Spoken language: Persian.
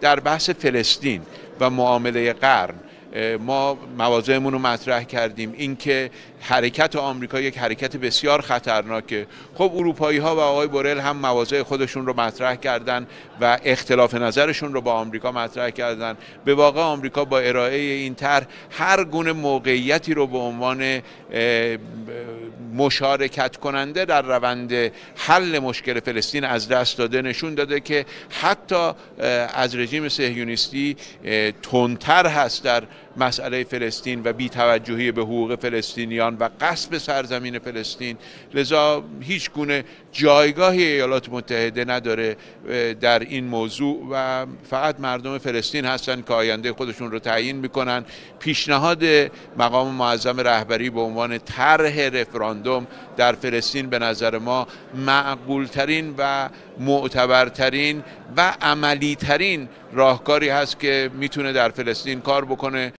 در بحث فلسطین و معامله قرن ما مواضعمون رو مطرح کردیم. اینکه حرکت آمریکا یک حرکت بسیار خطرناکه. خب اروپایی ها و آقای بورل هم مواضع خودشون رو مطرح کردن و اختلاف نظرشون رو با آمریکا مطرح کردن. به واقع آمریکا با ارائه این طرح هر گونه موقعیتی رو به عنوان مشارکت کننده در روند حل مشکل فلسطین از دست داده نشون داده که حتی از رژیم صهیونیستی تندتر هست در مسئله فلسطین و بیتوجهی به حقوق فلسطینیان و قصب سرزمین فلسطین. لذا هیچ گونه جایگاهی ایالات متحده نداره در این موضوع و فقط مردم فلسطین هستند که آینده خودشون رو تعیین می‌کنن. پیشنهاد مقام معظم رهبری به عنوان طرح رفراندوم در فلسطین به نظر ما معقولترین و معتبرترین و عملیترین راهکاری هست که می‌تونه در فلسطین کار بکنه.